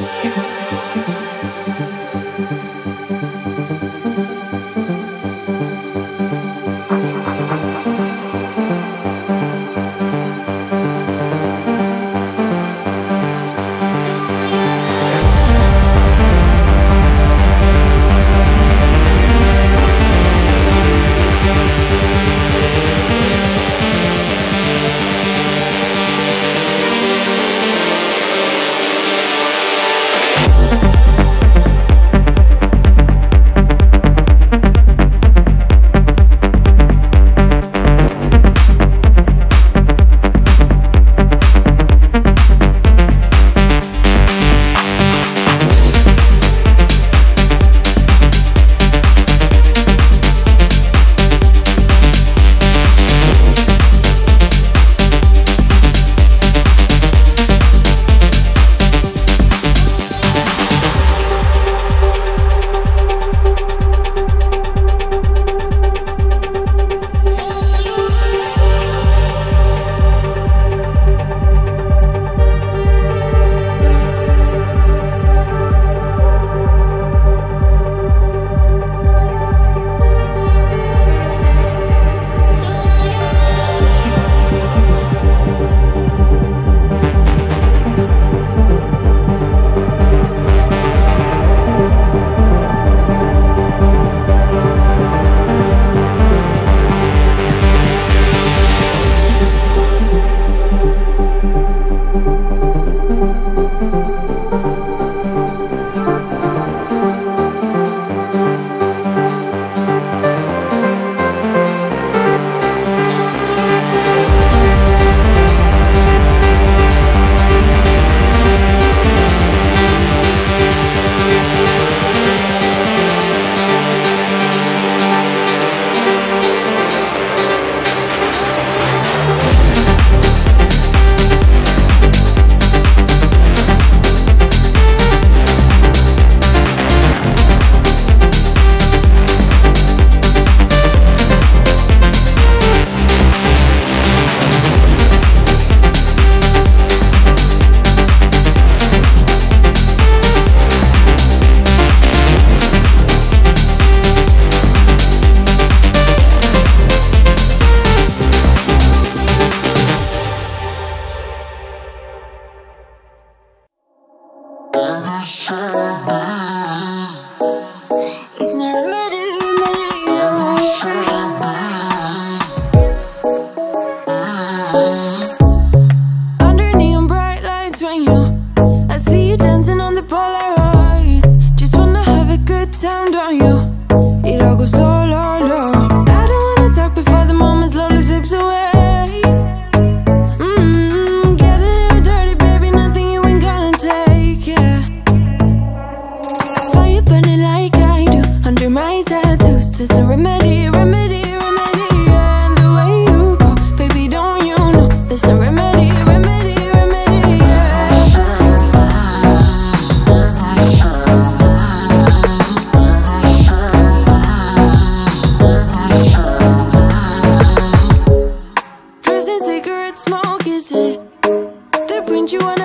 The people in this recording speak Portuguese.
Música smoke is it that brings you on?